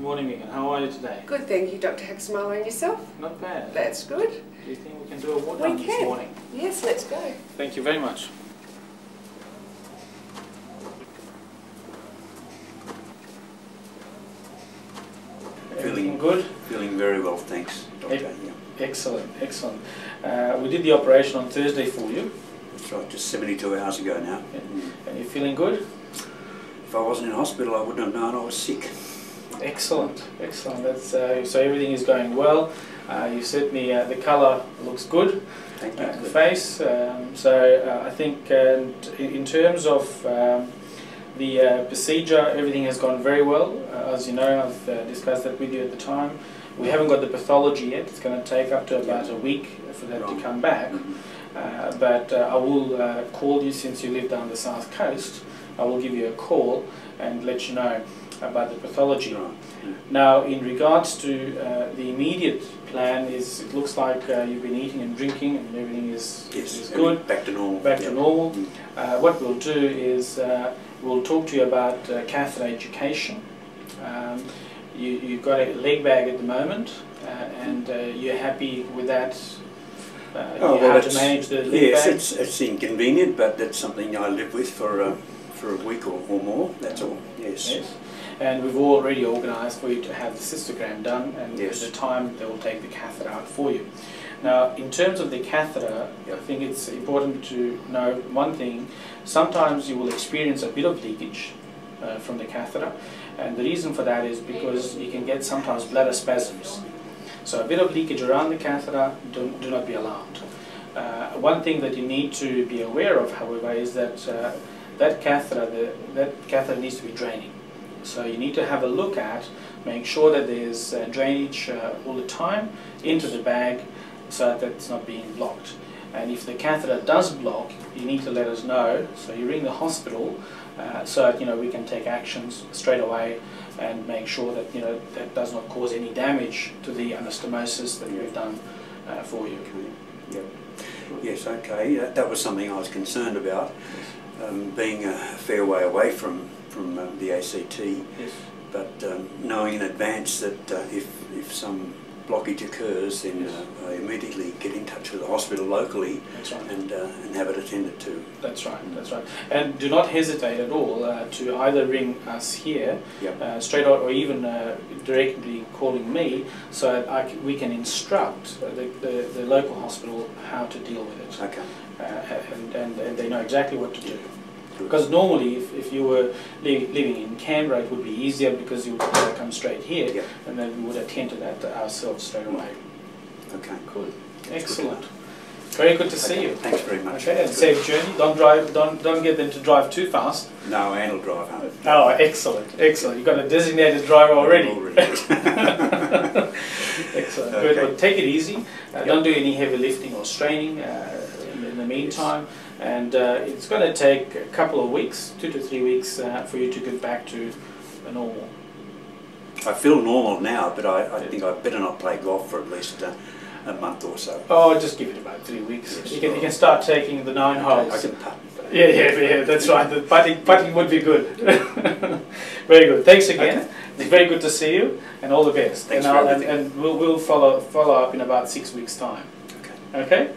morning, Megan. How are you today? Good, thank you, Dr. Haxhimolla, and yourself? Not bad. That's good. Do you think we can do a water We run this can. morning? Yes, let's go. Thank you very much. Feeling good? Feeling very well, thanks, Doctor. Hey. Yeah. Excellent, excellent. Uh, we did the operation on Thursday for you, That's right, just 72 hours ago now. Yeah. Mm. and you're feeling good? If I wasn't in hospital, I wouldn't have known I was sick. Excellent, excellent. That's uh, so everything is going well. Uh, you certainly uh, the colour looks good. Thank you. uh, the face. Um, so uh, I think uh, in in terms of um, the uh, procedure, everything has gone very well. Uh, as you know, I've uh, discussed that with you at the time. We haven't got the pathology yet. It's going to take up to about a week for that to come back. Mhm. Uh, but uh, I will uh, call you since you live down the south coast. I will give you a call and let you know about the pathology. Right. Now, in regards to uh, the immediate plan, is it looks like uh, you've been eating and drinking and everything is, Yes, is good, Back to normal. back to normal. Mm. Uh, what we'll do is uh, we'll talk to you about uh, catheter education. Um, you, you've got a leg bag at the moment, uh, and uh, you're happy with that. Uh, Oh, well, how to it's- manage the leg Yes, bag. it's, it's inconvenient, but that's something I live with for, uh, for a week or, or more, that's all, yes. Yes. And we've already organised for you to have the cystogram done, and Yes. at the time they will take the catheter out for you. Now, in terms of the catheter, I think it's important to know one thing. Sometimes you will experience a bit of leakage uh, from the catheter, and the reason for that is because you can get sometimes bladder spasms. So a bit of leakage around the catheter, do, do not be alarmed. Uh, one thing that you need to be aware of, however, is that uh, that catheter, the, that catheter needs to be draining. So you need to have a look at, make sure that there's uh, drainage uh, all the time into the bag so that it's not being blocked. And if the catheter does block, you need to let us know. So you ring the hospital uh, so that you know we can take actions straight away and make sure that you know that does not cause any damage to the anastomosis that we've done uh, for you. Okay, yep. Yes, okay, that, that was something I was concerned about, um, being a fair way away from, from um, the ACT, Yes. but um, knowing in advance that uh, if, if some blockage occurs, then Yes. uh, I immediately get in touch with the hospital locally right. and, uh, and have it attended to. That's right, that's right. And do not hesitate at all uh, to either ring us here Yep. uh, straight out or even uh, directly calling me so that I c we can instruct the, the, the local hospital how to deal with it. Okay, Uh, and, and, and they know exactly what to do. Because normally, if, if you were li- living in Canberra, it would be easier because you would come straight here Yep. and then we would attend to that ourselves straight away. Okay. Good. Excellent. Very good to see Okay, you. Thanks very much. Okay, and safe journey. Don't drive. Don't don't get them to drive too fast. No, Anne will drive home. Oh, excellent, excellent. You've got a designated driver already. already. excellent. Good. Okay. Well, take it easy. Uh, Yep. Don't do any heavy lifting or straining uh, in, in the meantime. And uh, it's going to take a couple of weeks, two to three weeks, uh, for you to get back to a normal. I feel normal now, but I, I think I better not play golf for at least uh, a month or so. Oh, just give it about three weeks. Yes. You can you can start taking the nine holes. I can putt. Yeah, yeah, yeah, that's right. The putting, putting would be good. very good. Thanks again. Okay. It's very good to see you, and all the best. Thanks and, for and, and we'll, we'll follow follow up in about six weeks' time. Okay. Okay.